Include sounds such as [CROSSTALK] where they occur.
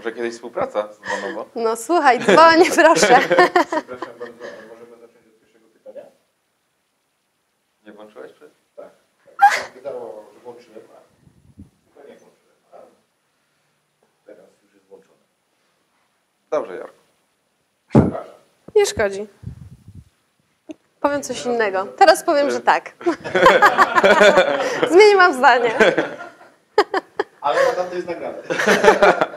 może kiedyś współpraca z dzwonowa? No słuchaj, dzwoń, [LAUGHS] proszę. Przepraszam bardzo, ale możemy zacząć od pierwszego pytania? Nie włączyłeś czy? Tak. tak. Że włączyłem, a chyba nie włączyłem. A teraz już jest włączone. Dobrze, Jarku. Przepraszam. Nie szkodzi. Powiem coś innego. Teraz powiem, że tak. [LAUGHS] Zmieniłam zdanie. Ale na to jest nagrane. [LAUGHS]